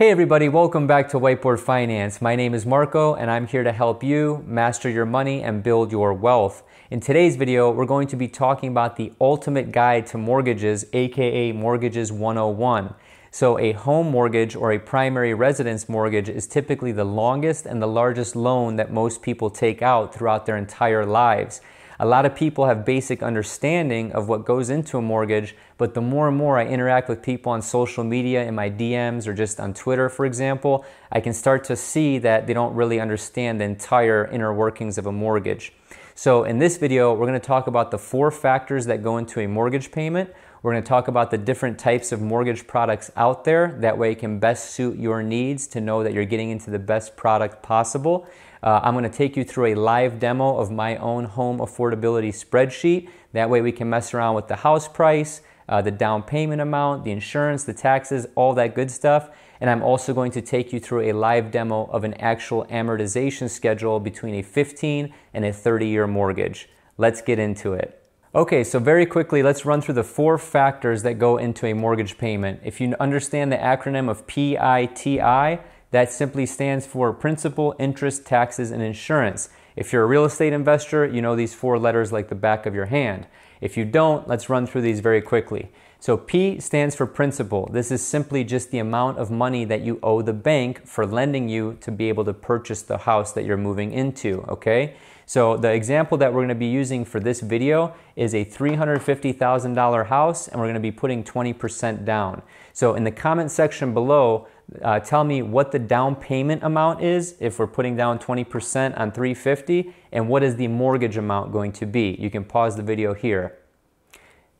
Hey everybody, welcome back to Whiteboard Finance. My name is Marko and I'm here to help you master your money and build your wealth. In today's video, we're going to be talking about the ultimate guide to mortgages, aka Mortgages 101. So a home mortgage or a primary residence mortgage is typically the longest and the largest loan that most people take out throughout their entire lives. A lot of people have basic understanding of what goes into a mortgage, but the more and more I interact with people on social media, in my DMs, or just on Twitter, for example, I can start to see that they don't really understand the entire inner workings of a mortgage. So, in this video, we're going to talk about the four factors that go into a mortgage payment. We're going to talk about the different types of mortgage products out there. That way, it can best suit your needs to know that you're getting into the best product possible. Uh, I'm going to take you through a live demo of my own home affordability spreadsheet. That way we can mess around with the house price, uh, the down payment amount, the insurance, the taxes, all that good stuff. And I'm also going to take you through a live demo of an actual amortization schedule between a 15 and a 30 year mortgage. Let's get into it. Okay, so very quickly, let's run through the four factors that go into a mortgage payment. If you understand the acronym of PITI, that simply stands for principal, interest, taxes, and insurance. If you're a real estate investor, you know these four letters like the back of your hand. If you don't, let's run through these very quickly. So P stands for principal. This is simply just the amount of money that you owe the bank for lending you to be able to purchase the house that you're moving into, okay? So the example that we're going to be using for this video is a $350,000 house and we're going to be putting 20% down. So in the comment section below, uh, tell me what the down payment amount is if we're putting down 20% on 350 and what is the mortgage amount going to be. You can pause the video here.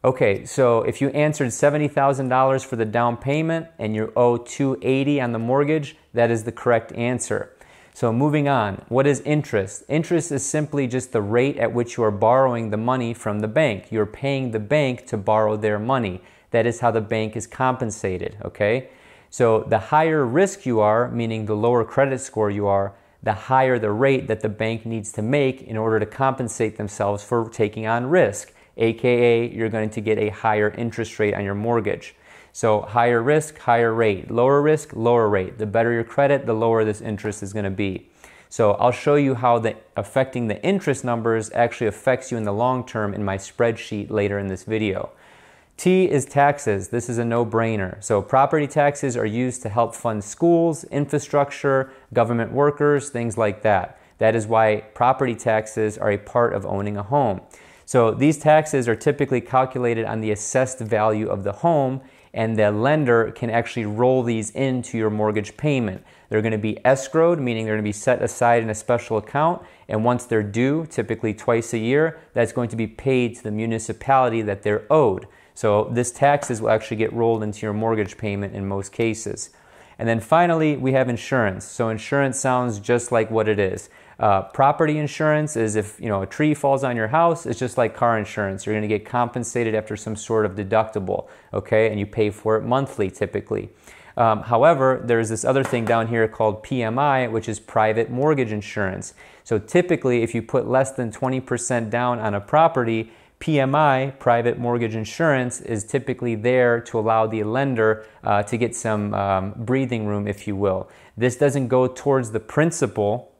Okay, so if you answered $70,000 for the down payment and you owe 280 on the mortgage, that is the correct answer. So moving on, what is interest? Interest is simply just the rate at which you are borrowing the money from the bank. You're paying the bank to borrow their money. That is how the bank is compensated, okay? So the higher risk you are, meaning the lower credit score you are, the higher the rate that the bank needs to make in order to compensate themselves for taking on risk, aka you're going to get a higher interest rate on your mortgage. So higher risk, higher rate. Lower risk, lower rate. The better your credit, the lower this interest is going to be. So I'll show you how the affecting the interest numbers actually affects you in the long term in my spreadsheet later in this video. T is taxes. This is a no-brainer. So property taxes are used to help fund schools, infrastructure, government workers, things like that. That is why property taxes are a part of owning a home. So these taxes are typically calculated on the assessed value of the home and the lender can actually roll these into your mortgage payment. They're going to be escrowed, meaning they're going to be set aside in a special account, and once they're due, typically twice a year, that's going to be paid to the municipality that they're owed. So this taxes will actually get rolled into your mortgage payment in most cases. And then finally, we have insurance. So insurance sounds just like what it is. Uh, property insurance is if you know a tree falls on your house. It's just like car insurance. You're going to get compensated after some sort of deductible, okay? And you pay for it monthly typically. Um, however, there's this other thing down here called PMI, which is private mortgage insurance. So typically, if you put less than 20% down on a property, PMI, private mortgage insurance, is typically there to allow the lender uh, to get some um, breathing room, if you will. This doesn't go towards the principal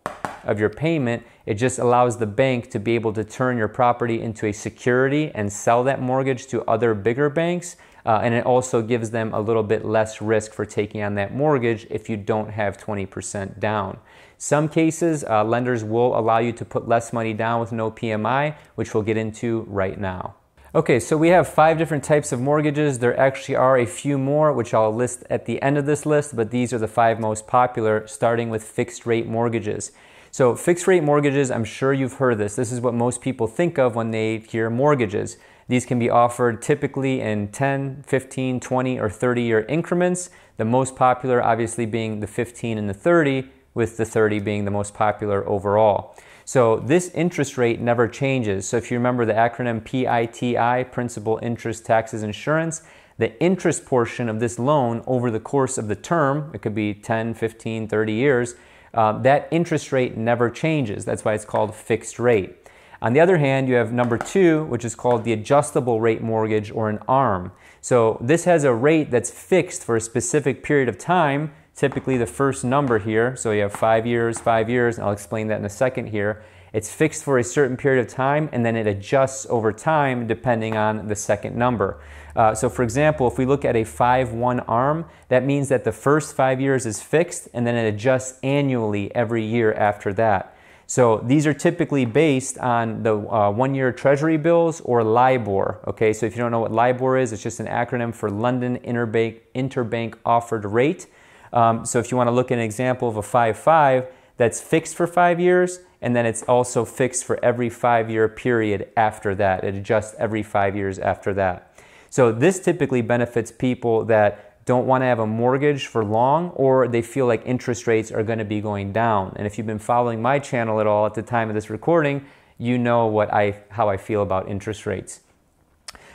of your payment, it just allows the bank to be able to turn your property into a security and sell that mortgage to other bigger banks. Uh, and it also gives them a little bit less risk for taking on that mortgage if you don't have 20% down. Some cases, uh, lenders will allow you to put less money down with no PMI, which we'll get into right now. Okay, so we have five different types of mortgages. There actually are a few more, which I'll list at the end of this list, but these are the five most popular, starting with fixed rate mortgages. So, fixed rate mortgages, I'm sure you've heard this. This is what most people think of when they hear mortgages. These can be offered typically in 10, 15, 20, or 30 year increments. The most popular, obviously, being the 15 and the 30, with the 30 being the most popular overall. So this interest rate never changes. So if you remember the acronym PITI, Principal Interest Taxes Insurance, the interest portion of this loan over the course of the term, it could be 10, 15, 30 years, uh, that interest rate never changes. That's why it's called fixed rate. On the other hand, you have number two, which is called the adjustable rate mortgage or an ARM. So this has a rate that's fixed for a specific period of time typically the first number here, so you have five years, five years, and I'll explain that in a second here. It's fixed for a certain period of time and then it adjusts over time depending on the second number. Uh, so, for example, if we look at a 5 1 arm, that means that the first five years is fixed and then it adjusts annually every year after that. So these are typically based on the uh, one year treasury bills or LIBOR. Okay, so if you don't know what LIBOR is, it's just an acronym for London Interbank, Interbank Offered Rate. Um, so if you want to look at an example of a 5-5 that's fixed for five years, and then it's also fixed for every five year period after that. It adjusts every five years after that. So this typically benefits people that don't want to have a mortgage for long or they feel like interest rates are going to be going down. And if you've been following my channel at all at the time of this recording, you know what I how I feel about interest rates.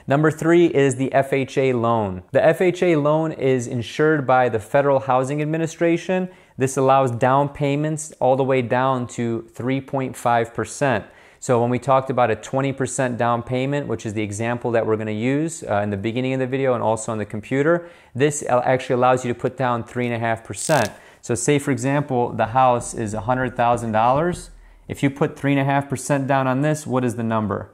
Number three is the FHA loan. The FHA loan is insured by the Federal Housing Administration. This allows down payments all the way down to 3.5%. So when we talked about a 20% down payment, which is the example that we're going to use uh, in the beginning of the video and also on the computer, this actually allows you to put down 3.5%. So say for example, the house is $100,000. If you put 3.5% down on this, what is the number?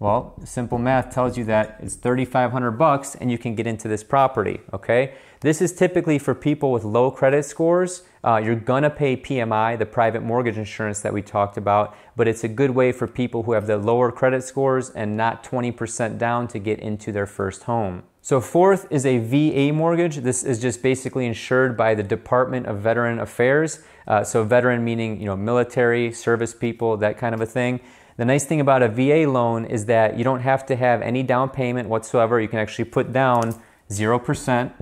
Well, simple math tells you that it's 3500 bucks and you can get into this property, okay? This is typically for people with low credit scores. Uh, you're gonna pay PMI, the private mortgage insurance that we talked about, but it's a good way for people who have the lower credit scores and not 20% down to get into their first home. So fourth is a VA mortgage. This is just basically insured by the Department of Veteran Affairs. Uh, so veteran meaning you know military service people, that kind of a thing. The nice thing about a VA loan is that you don't have to have any down payment whatsoever. You can actually put down 0%.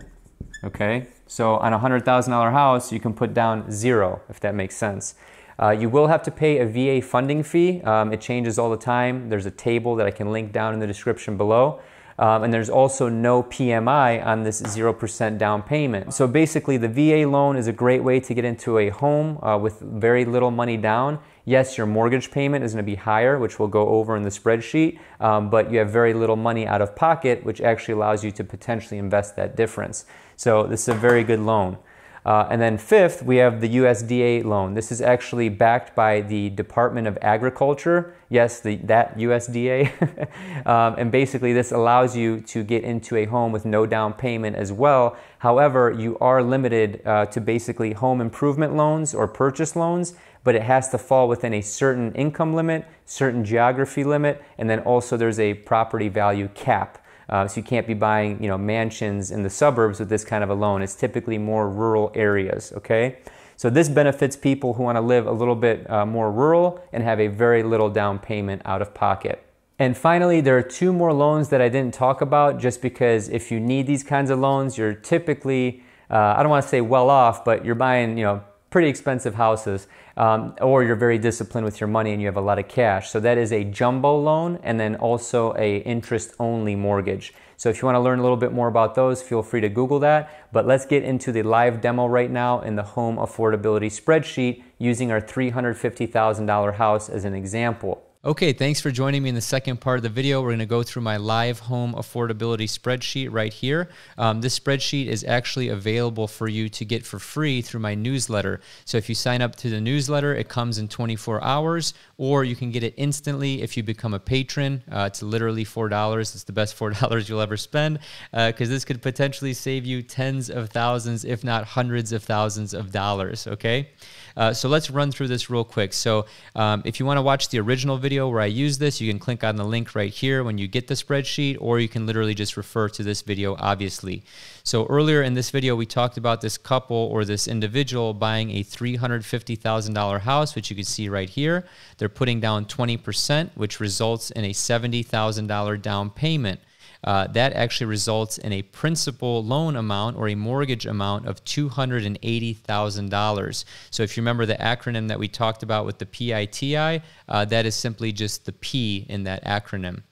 Okay, so on a $100,000 house, you can put down zero, if that makes sense. Uh, you will have to pay a VA funding fee. Um, it changes all the time. There's a table that I can link down in the description below. Um, and there's also no PMI on this 0% down payment. So basically, the VA loan is a great way to get into a home uh, with very little money down. Yes, your mortgage payment is going to be higher, which we'll go over in the spreadsheet, um, but you have very little money out of pocket, which actually allows you to potentially invest that difference. So this is a very good loan. Uh, and then fifth, we have the USDA loan. This is actually backed by the Department of Agriculture. Yes, the, that USDA. um, and basically, this allows you to get into a home with no down payment as well. However, you are limited uh, to basically home improvement loans or purchase loans, but it has to fall within a certain income limit, certain geography limit, and then also there's a property value cap. Uh, so you can't be buying, you know, mansions in the suburbs with this kind of a loan. It's typically more rural areas. Okay, so this benefits people who want to live a little bit uh, more rural and have a very little down payment out of pocket. And finally, there are two more loans that I didn't talk about just because if you need these kinds of loans, you're typically, uh, I don't want to say well off, but you're buying, you know, pretty expensive houses, um, or you're very disciplined with your money and you have a lot of cash. So that is a jumbo loan and then also a interest only mortgage. So if you want to learn a little bit more about those, feel free to Google that. But let's get into the live demo right now in the home affordability spreadsheet using our $350,000 house as an example. Okay, thanks for joining me in the second part of the video. We're going to go through my live home affordability spreadsheet right here. Um, this spreadsheet is actually available for you to get for free through my newsletter. So if you sign up to the newsletter, it comes in 24 hours, or you can get it instantly if you become a patron. Uh, it's literally $4. It's the best $4 you'll ever spend because uh, this could potentially save you tens of thousands, if not hundreds of thousands of dollars, okay? Uh, so let's run through this real quick. So um, if you want to watch the original video where I use this, you can click on the link right here when you get the spreadsheet, or you can literally just refer to this video, obviously. So earlier in this video, we talked about this couple or this individual buying a $350,000 house, which you can see right here. They're putting down 20%, which results in a $70,000 down payment uh, that actually results in a principal loan amount or a mortgage amount of $280,000. So if you remember the acronym that we talked about with the PITI, uh, that is simply just the P in that acronym.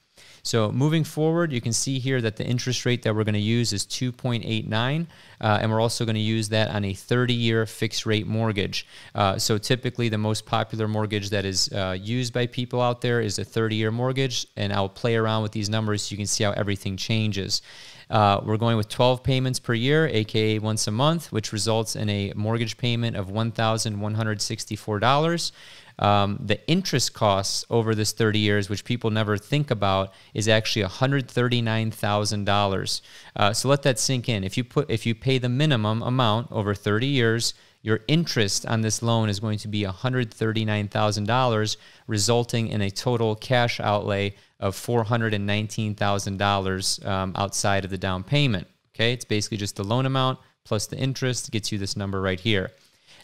So moving forward, you can see here that the interest rate that we're going to use is 2.89, uh, and we're also going to use that on a 30-year fixed rate mortgage. Uh, so typically, the most popular mortgage that is uh, used by people out there is a 30-year mortgage, and I'll play around with these numbers so you can see how everything changes. Uh, we're going with 12 payments per year, aka once a month, which results in a mortgage payment of $1,164. Um, the interest costs over this 30 years, which people never think about, is actually $139,000. Uh, so let that sink in. If you put, if you pay the minimum amount over 30 years, your interest on this loan is going to be $139,000, resulting in a total cash outlay of $419,000 um, outside of the down payment. Okay, it's basically just the loan amount plus the interest gets you this number right here.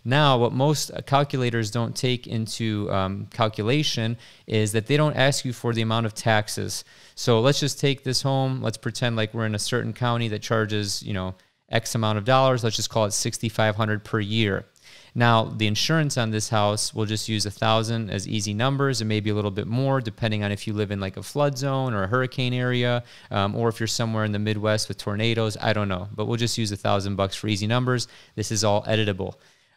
Now, what most calculators don't take into um, calculation is that they don't ask you for the amount of taxes. So let's just take this home. Let's pretend like we're in a certain county that charges, you know, X amount of dollars. Let's just call it 6,500 per year. Now, the insurance on this house, we'll just use a thousand as easy numbers and maybe a little bit more depending on if you live in like a flood zone or a hurricane area, um, or if you're somewhere in the Midwest with tornadoes. I don't know, but we'll just use a thousand bucks for easy numbers. This is all editable.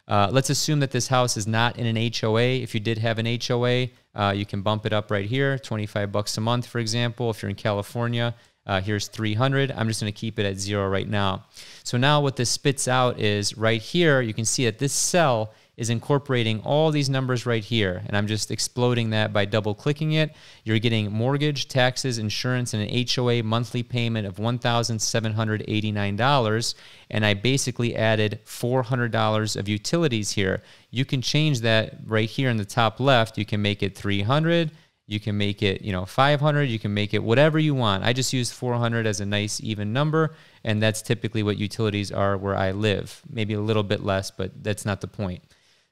Uh, let's assume that this house is not in an HOA. If you did have an HOA, uh, you can bump it up right here, 25 bucks a month, for example. If you're in California, uh, here's 300. I'm just going to keep it at zero right now. So now what this spits out is right here, you can see that this cell is incorporating all these numbers right here. And I'm just exploding that by double clicking it. You're getting mortgage, taxes, insurance, and an HOA monthly payment of $1,789. And I basically added $400 of utilities here. You can change that right here in the top left. You can make it 300 you can make it, you know, 500, you can make it whatever you want. I just use 400 as a nice even number, and that's typically what utilities are where I live. Maybe a little bit less, but that's not the point.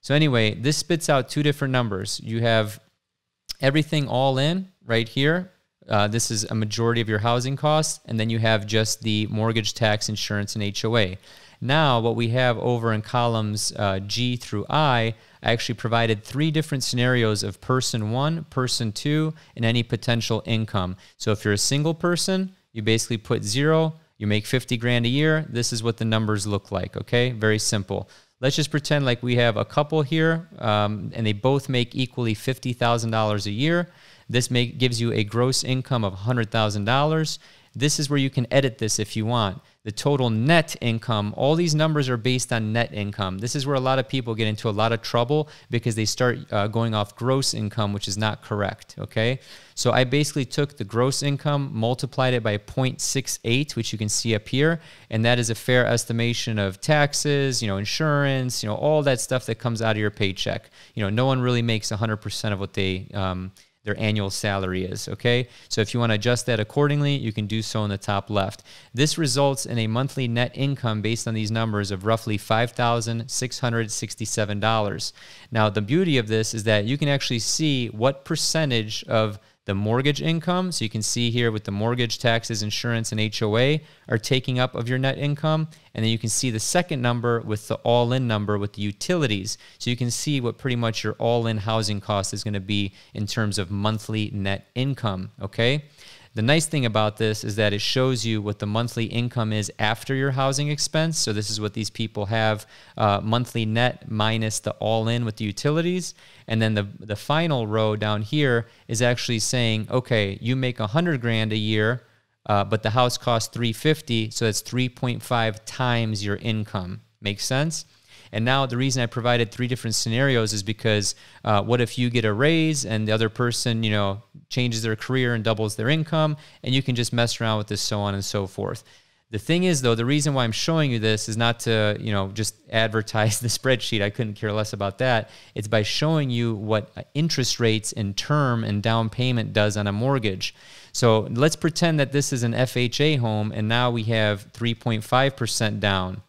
So anyway, this spits out two different numbers. You have everything all in right here. Uh, this is a majority of your housing costs, and then you have just the mortgage, tax, insurance, and HOA. Now, what we have over in columns uh, G through I, I actually provided three different scenarios of person one, person two, and any potential income. So if you're a single person, you basically put zero, you make 50 grand a year. This is what the numbers look like, okay? Very simple. Let's just pretend like we have a couple here um, and they both make equally $50,000 a year. This make, gives you a gross income of $100,000. This is where you can edit this if you want the total net income. All these numbers are based on net income. This is where a lot of people get into a lot of trouble because they start uh, going off gross income, which is not correct. Okay. So I basically took the gross income, multiplied it by 0.68, which you can see up here. And that is a fair estimation of taxes, you know, insurance, you know, all that stuff that comes out of your paycheck. You know, no one really makes 100% of what they, um, their annual salary is. Okay, so if you want to adjust that accordingly, you can do so in the top left. This results in a monthly net income based on these numbers of roughly $5,667. Now, the beauty of this is that you can actually see what percentage of the mortgage income. So you can see here with the mortgage, taxes, insurance, and HOA are taking up of your net income. And then you can see the second number with the all in number with the utilities. So you can see what pretty much your all in housing cost is going to be in terms of monthly net income. Okay. The nice thing about this is that it shows you what the monthly income is after your housing expense. So this is what these people have uh, monthly net minus the all in with the utilities. And then the, the final row down here is actually saying, okay, you make 100 grand a year, uh, but the house costs 350, so that's 3.5 times your income. Makes sense? And now the reason I provided three different scenarios is because uh, what if you get a raise and the other person, you know, changes their career and doubles their income, and you can just mess around with this, so on and so forth. The thing is, though, the reason why I'm showing you this is not to, you know, just advertise the spreadsheet. I couldn't care less about that. It's by showing you what interest rates and term and down payment does on a mortgage. So let's pretend that this is an FHA home, and now we have 3.5% down.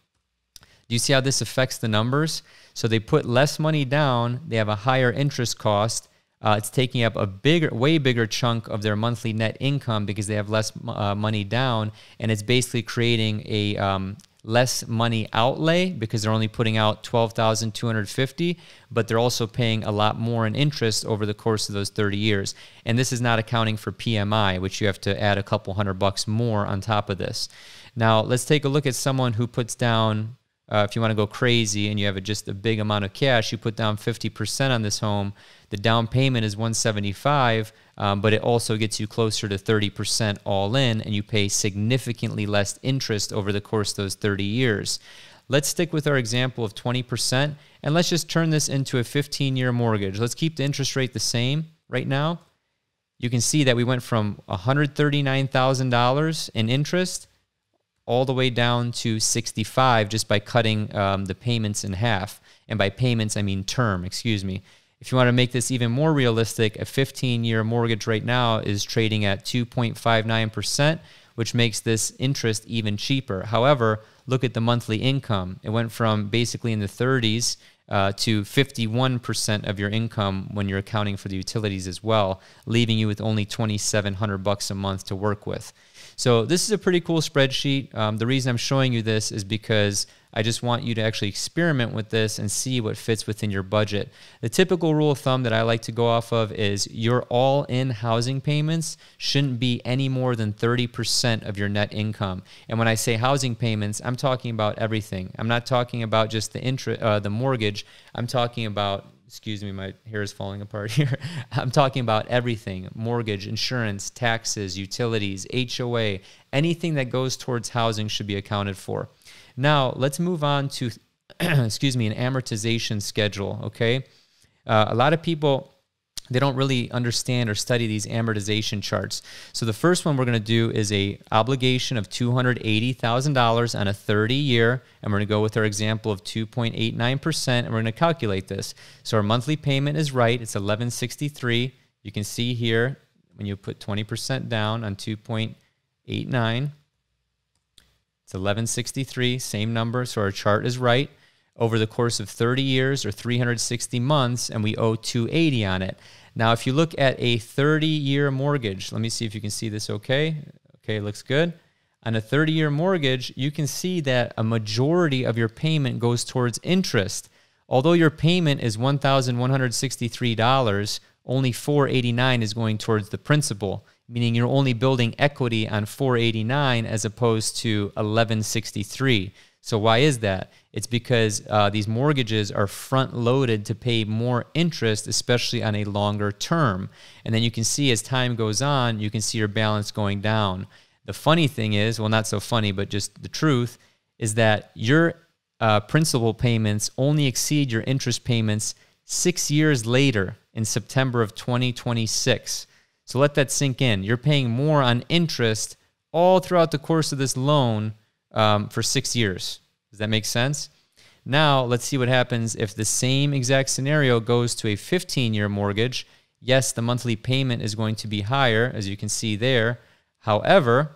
Do you see how this affects the numbers? So they put less money down, they have a higher interest cost. Uh, it's taking up a bigger, way bigger chunk of their monthly net income because they have less uh, money down, and it's basically creating a um, less money outlay because they're only putting out 12,250, but they're also paying a lot more in interest over the course of those 30 years. And this is not accounting for PMI, which you have to add a couple hundred bucks more on top of this. Now, let's take a look at someone who puts down uh, if you want to go crazy and you have a, just a big amount of cash, you put down 50% on this home. The down payment is 175, um, but it also gets you closer to 30% all in, and you pay significantly less interest over the course of those 30 years. Let's stick with our example of 20%, and let's just turn this into a 15 year mortgage. Let's keep the interest rate the same right now. You can see that we went from $139,000 in interest all the way down to 65 just by cutting um, the payments in half. And by payments, I mean term, excuse me. If you want to make this even more realistic, a 15 year mortgage right now is trading at 2.59%, which makes this interest even cheaper. However, look at the monthly income. It went from basically in the 30s uh, to 51% of your income when you're accounting for the utilities as well, leaving you with only 2,700 bucks a month to work with. So this is a pretty cool spreadsheet. Um, the reason I'm showing you this is because I just want you to actually experiment with this and see what fits within your budget. The typical rule of thumb that I like to go off of is your all in housing payments shouldn't be any more than 30% of your net income. And when I say housing payments, I'm talking about everything. I'm not talking about just the interest, uh, the mortgage. I'm talking about excuse me, my hair is falling apart here. I'm talking about everything mortgage, insurance, taxes, utilities, HOA, anything that goes towards housing should be accounted for. Now, let's move on to, excuse me, an amortization schedule, okay? Uh, a lot of people they don't really understand or study these amortization charts. So the first one we're going to do is a obligation of $280,000 on a 30 year and we're going to go with our example of 2.89% and we're going to calculate this. So our monthly payment is right, it's 1163. You can see here when you put 20% down on 2.89 it's 1163, same number, so our chart is right over the course of 30 years or 360 months and we owe 280 on it. Now, if you look at a 30 year mortgage, let me see if you can see this okay. Okay, looks good. On a 30 year mortgage, you can see that a majority of your payment goes towards interest. Although your payment is $1,163, only 489 is going towards the principal, meaning you're only building equity on 489 as opposed to 1163. So why is that? It's because uh, these mortgages are front loaded to pay more interest, especially on a longer term. And then you can see as time goes on, you can see your balance going down. The funny thing is, well, not so funny, but just the truth is that your uh, principal payments only exceed your interest payments six years later in September of 2026. So let that sink in. You're paying more on interest all throughout the course of this loan um, for six years. Does that make sense? Now, let's see what happens if the same exact scenario goes to a 15 year mortgage. Yes, the monthly payment is going to be higher, as you can see there. However,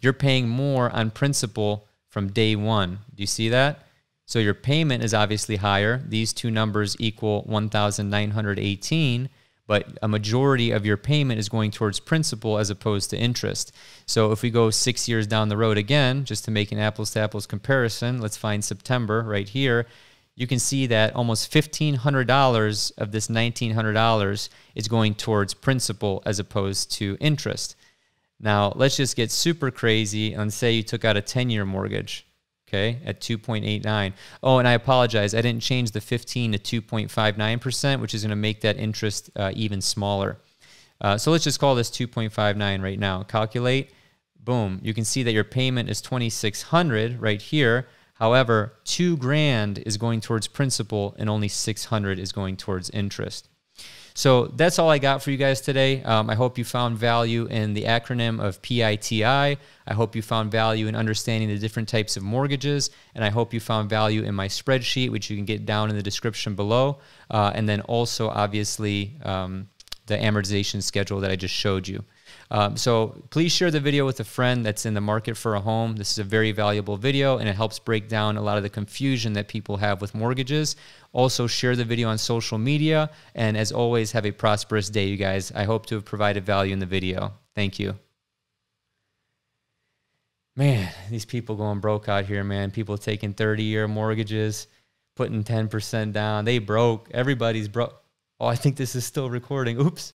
you're paying more on principal from day one. Do you see that? So your payment is obviously higher. These two numbers equal 1,918 but a majority of your payment is going towards principal as opposed to interest. So if we go six years down the road again, just to make an apples to apples comparison, let's find September right here. You can see that almost $1,500 of this $1,900 is going towards principal as opposed to interest. Now, let's just get super crazy and say you took out a 10 year mortgage okay, at 2.89. Oh, and I apologize. I didn't change the 15 to 2.59%, which is going to make that interest uh, even smaller. Uh, so let's just call this 2.59 right now. Calculate. Boom. You can see that your payment is 2600 right here. However, 2 grand is going towards principal and only 600 is going towards interest. So that's all I got for you guys today. Um, I hope you found value in the acronym of PITI. I hope you found value in understanding the different types of mortgages. And I hope you found value in my spreadsheet, which you can get down in the description below. Uh, and then also, obviously, um, the amortization schedule that I just showed you. Um, so please share the video with a friend that's in the market for a home. This is a very valuable video and it helps break down a lot of the confusion that people have with mortgages. Also, share the video on social media. And as always, have a prosperous day, you guys. I hope to have provided value in the video. Thank you. man, these people going broke out here, man. People taking 30 year mortgages, putting 10% down. They broke. Everybody's broke. Oh, I think this is still recording. Oops.